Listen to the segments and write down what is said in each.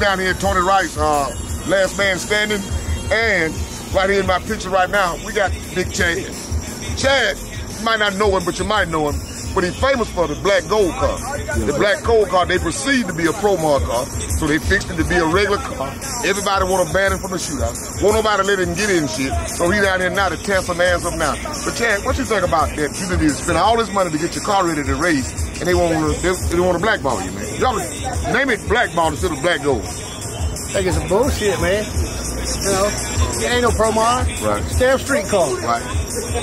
Down here Tony Rice, uh, last man standing, and right here in my picture right now, we got Big Chad. Chad, you might not know him, but you might know him. But he's famous for the black gold car. The black gold car, they perceived to be a pro mod car, so they fixed it to be a regular car. Everybody want to ban him from the shootout. Won't nobody let him get in shit. So he down here now to tear some ass up now. But Chad, what you think about that? You did spend all this money to get your car ready to race, and they want to they, they want to blackball you, man. Y'all name it blackball instead of black gold. I think it's some bullshit, man. You know, it ain't no pro mod. Right. Stamp street car. Right.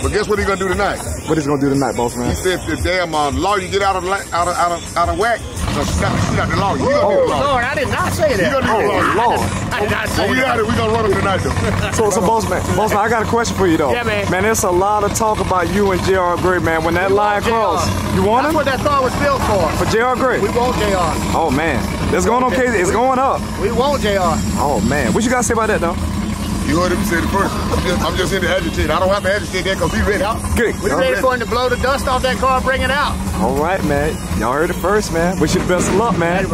But guess what he gonna do tonight? What he's gonna do tonight, boss man? He man? said if the damn uh, lawyer get out of out of out of out of whack, uh, slap the shit out the lawyer. You gonna do the lawyer. Lord, I did not say You that. gonna do the lawyer. Oh Lord. I did not So say oh, we that. got it. We gonna run him tonight though. So, so boss man, boss man, I got a question for you though. Yeah, man. Man, there's a lot of talk about you and J.R. Gray, man. When that line JR. crossed, you want That's him what that car was built for. for J.R. Gray? We want JR. Oh man, it's going okay. It's going up. We want JR. Oh man, what you gotta say about that though? You heard him say it first. I'm just, I'm just in the agitate. I don't have to agitate that because he ready. Good. We All ready right. for him to blow the dust off that car and bring it out. All right, man. Y'all heard it first, man. Wish you the best of luck, man. Hey,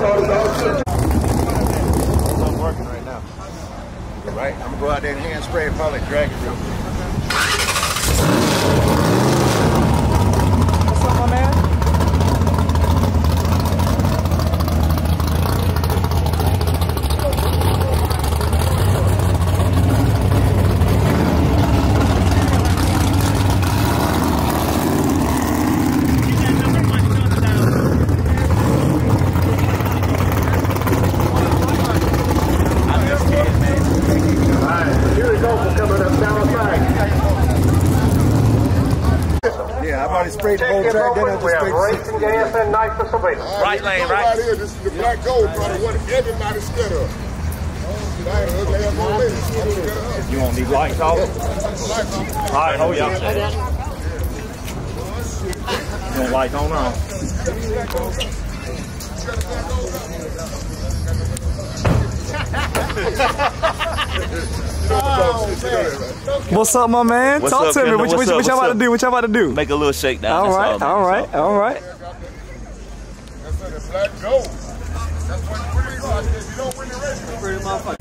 bro. right? I'm gonna go out there and hand spray and probably drag it real quick. What's up, my man? Sprayed the whole track. Then I just sprayed the racing gas and nitrous of All Right here we lane, right? here. This is the black gold product. What everybody's scared of. I ain't ugly ass old lady. I'm scared of her. You want these lights off? On. All right, hold y'all. You want lights on now? What's up, my man? What's Talk up, to me. Kendall? What, you- what, What's you- up? what y'all about up? to do? What y'all about to do? Make a little shakedown. All that's right, man. all right, That's all right. That's it, the black gold. That's what it really is. I said, you don't win the race,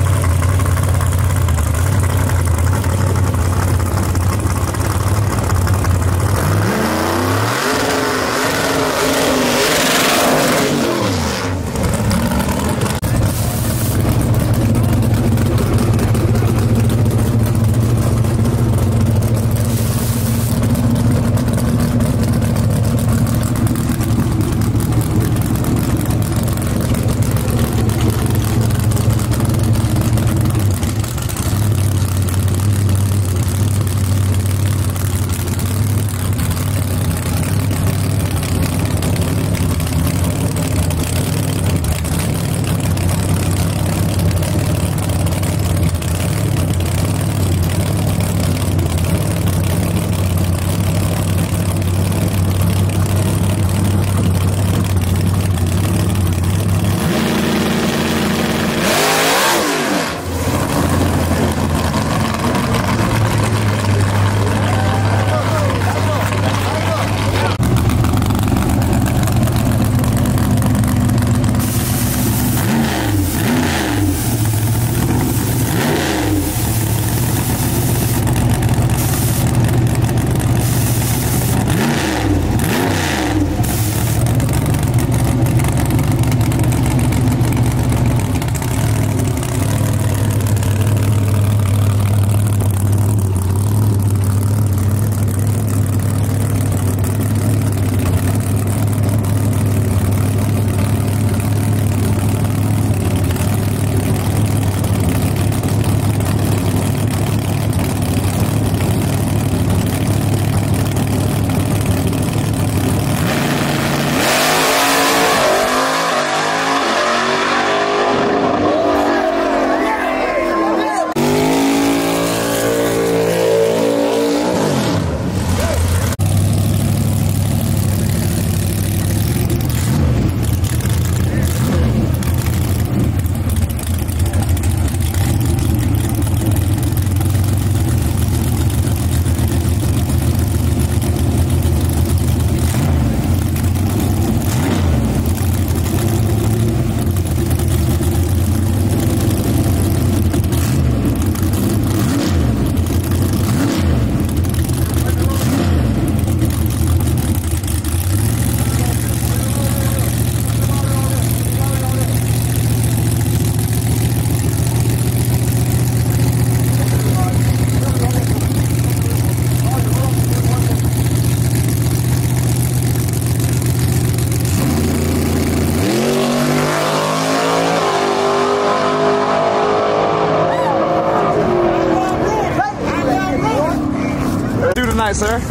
sir.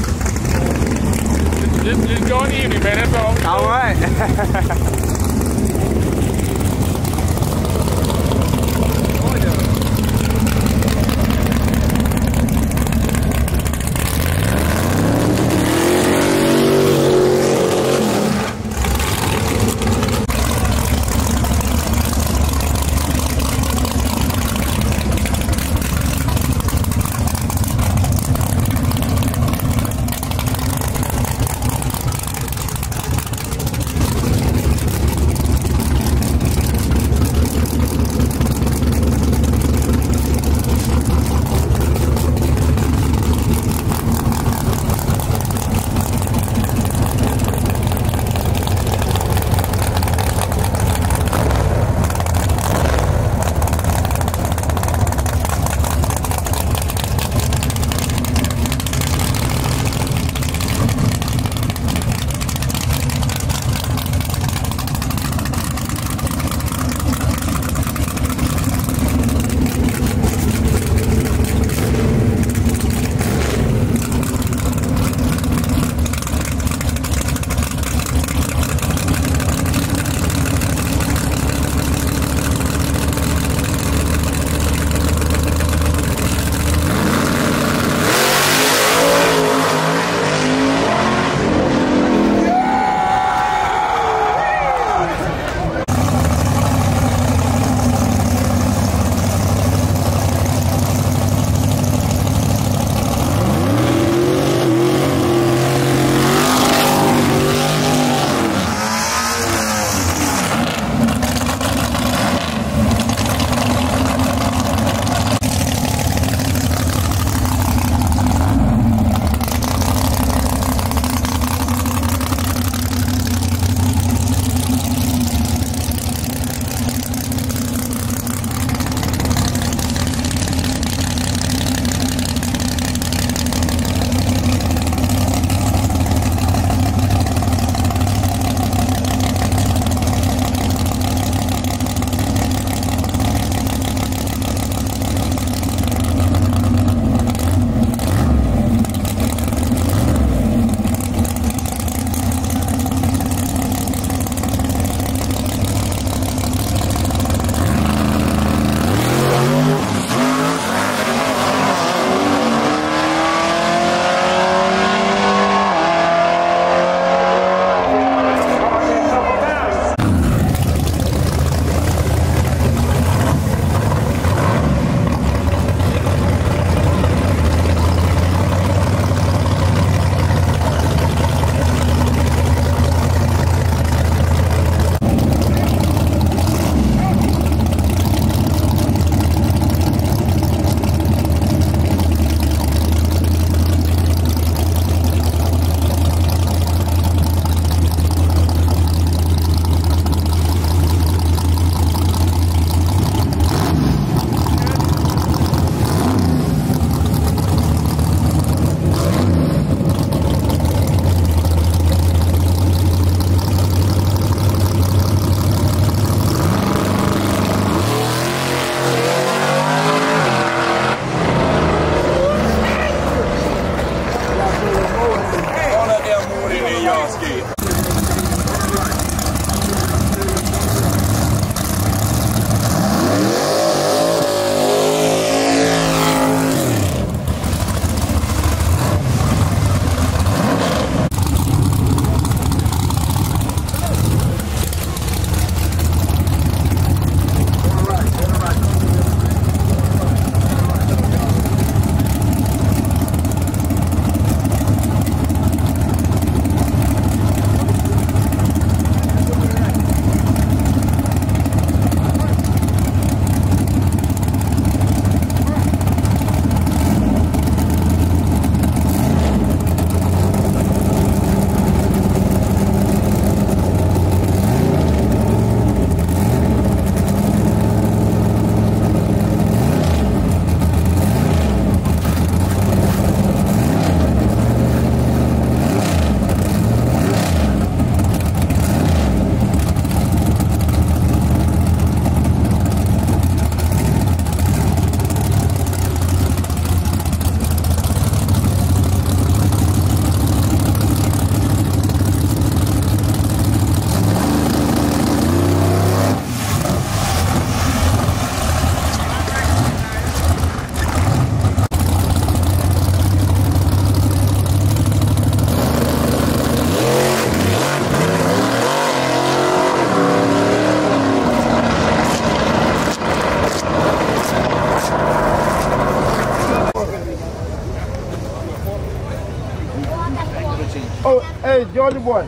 Called your boy?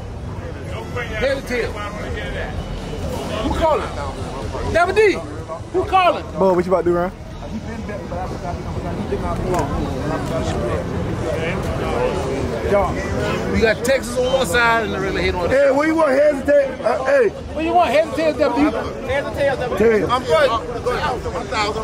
Head or tail? Who calling? Devin D. Who calling? Boy, what you about to do, Ron? We got Texas on one side and the really hit on the Hey, where you want hesitate? Uh, hey, What you want? Head or tail, Devin D? tail. I'm good.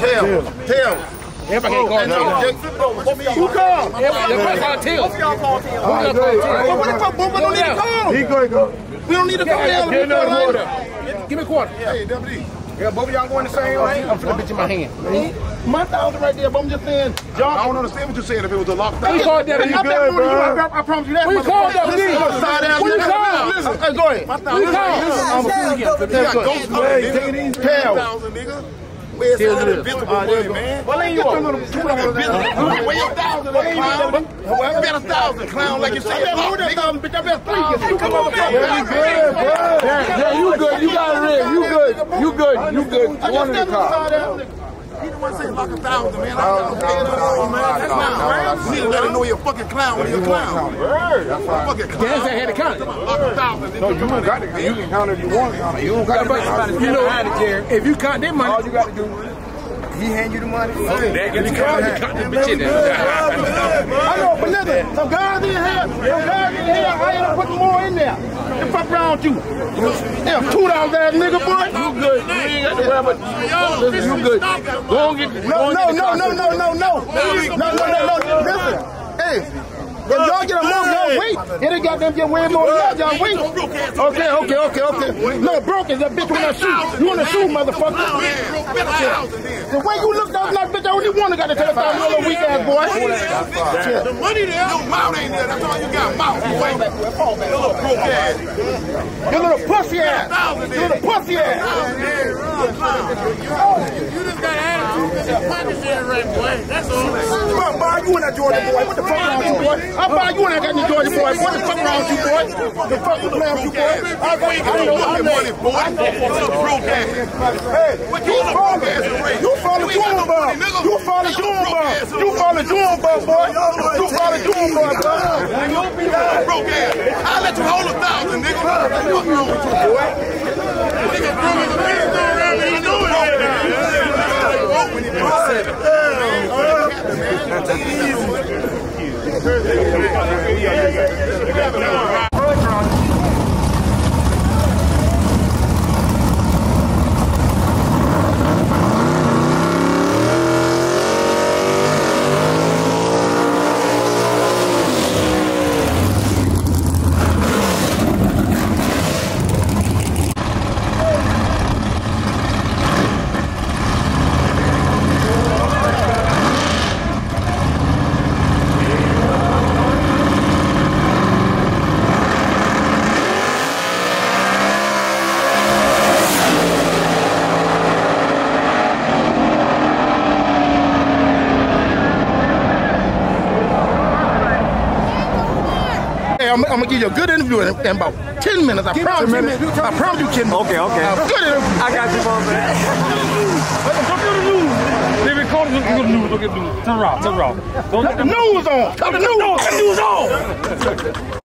Tail. Tail. Everybody can't call tail. Who called? Everybody call tail. Both of y'all call tail. Who got call tail? What the fuck, boy? We don't need to call. He going to go. We don't need to call Yeah, him. Give me another quarter. Give me a quarter. Hey, deputy. Yeah, both of y'all going the same lane? I'm finna bitch in my hand. My thousand right there, but I'm just saying, John, I don't understand what you're saying if it was a locked Who you call Devin D? I'm not rude to you. I, I promise you that. Who you call Devin D? Who you call? Listen, hey, go ahead. Who you call? I'm a fool again. That's good. Tail. Where's To invisible this. way, man? Well, then you are. Where your thousand clown? I bet a thousand, clown, like you say. I bet more than a thousand, bitch. I bet three. You come over Yeah, you good, bro. Yeah, you good. You got it. You good. You good. You good. I One in just the never car. saw that. He the one say lock a thousand, man. I got pay it all, man. That's clown. You need to let him know you're a fucking clown when you're a clown. Fucking clown. Yes, I had to count it. Lock a thousand. No, you don't got to. You can count if you want to count. You don't got to. But, you know, if you count that money, All you got to do, he hand you the money. they get to count it. Count that bitch in there. I know, but listen, some guys in here, some guys in here, I ain't gonna put more in there. And fuck around with you. Damn, two dollars ass nigga, boy. You good. You ain't got to worry about Listen, you good. Go on, get No, no, no, no, no, no, no. No, no, no, no. Listen. Hey. If y'all get a more, y'all wait. It ain't got them get way more than y'all, y'all wait. Okay, okay, okay, okay. No, broke is that bitch with that shoe. You in the shoe, motherfucker. The way you look that like bitch, I only one got to tell a thousand little weak ass boy. The money there, your mouth ain't there. That's all you got. Mouth, boy. You little broke ass. You little pussy ass. You little pussy ass. You just got That's all. I'll buy you in that Georgia boy. What the fuck wrong with you, boy? I'll buy you in that goddamn Georgia boy. What the fuck wrong with you, boy? The fuck you playing with you, boy? I You ain't got no fucking money, boy. You little broke ass. Hey, What you you little follow, broke ass you follow You ain't got no Junebug. money, nigga. You follow You little broke Junebug. ass. You follow Junebug, boy. You follow Junebug, boy. You little broke ass. I'll let you hold a thousand, nigga. What's wrong with you, boy? Nigga, broke as a man, go around and you know it. Broke when he broke seven. Hey, I'm, I'm gonna give you a good interview in, in about 10 minutes. I promise you. I promise you, Ken. Okay, okay. A good interview. I got you, man. They recorded the news. Don't get the news. Turn around. Turn around. Don't Cut the news on. Cut the news. News on.